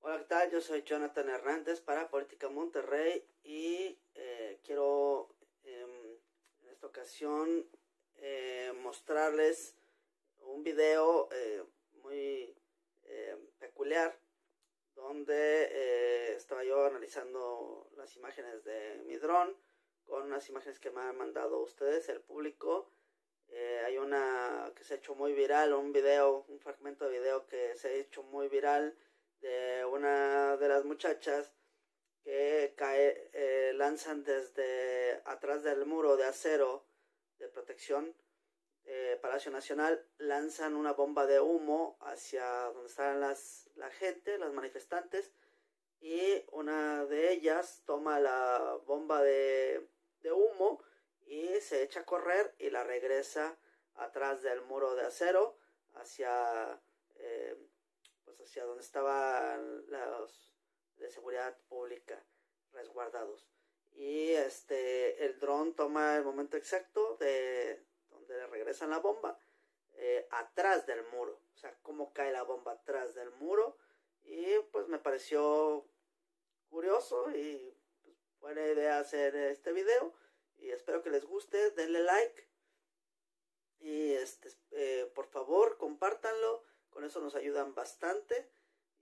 Hola, ¿qué tal? Yo soy Jonathan Hernández para Política Monterrey y eh, quiero em, en esta ocasión eh, mostrarles un video eh, muy peculiar donde estaba yo analizando las imágenes de mi dron con unas imágenes que me han mandado ustedes, el público. hay una que se ha hecho muy viral, un video, un fragmento de video que se ha hecho muy viral de una de las muchachas que cae, eh, lanzan desde atrás del muro de acero de protección eh, Palacio Nacional, lanzan una bomba de humo hacia donde están las, la gente, los manifestantes, y una de ellas toma la bomba de, de humo y se echa a correr y la regresa atrás del muro de acero hacia eh, pues hacia donde estaban los de seguridad pública resguardados. Y este el dron toma el momento exacto de donde regresan la bomba eh, atrás del muro. O sea, cómo cae la bomba atrás del muro. Y pues me pareció curioso y pues, buena idea hacer este video. Y espero que les guste. Denle like. Y este, eh, por favor, compártanlo eso nos ayudan bastante.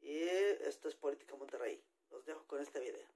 Y esto es Política Monterrey. Los dejo con este video.